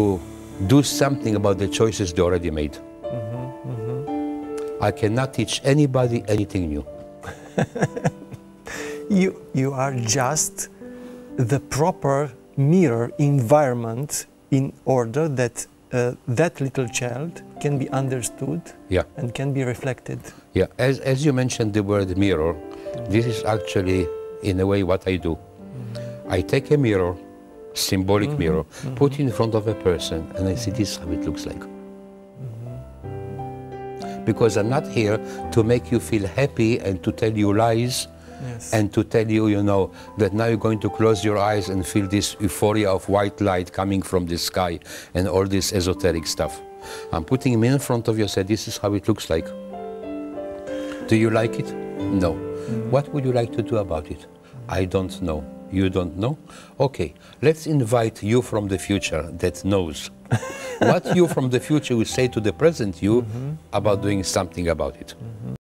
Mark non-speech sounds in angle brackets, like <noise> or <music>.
to do something about the choices they already made. Mm-hmm, I mm-hmm. cannot teach anybody anything new. <laughs> You, you are just the proper mirror environment in order that uh, that little child can be understood Yeah. and can be reflected. Yeah, as, as you mentioned the word mirror, this is actually, in a way, what I do. Mm-hmm. I take a mirror, symbolic mhm. mirror, mhm. put it in front of a person, and I see this is how it looks like. Mm-hmm. Because I'm not here to make you feel happy and to tell you lies Yes. and to tell you, you know, that now you're going to close your eyes and feel this euphoria of white light coming from the sky and all this esoteric stuff. I'm putting him in front of you and say, this is how it looks like. Do you like it? No. Mm-hmm. What would you like to do about it? I don't know. You don't know? Okay, let's invite you from the future that knows. <laughs> what you from the future will say to the present you mm-hmm. about doing something about it. Mm-hmm.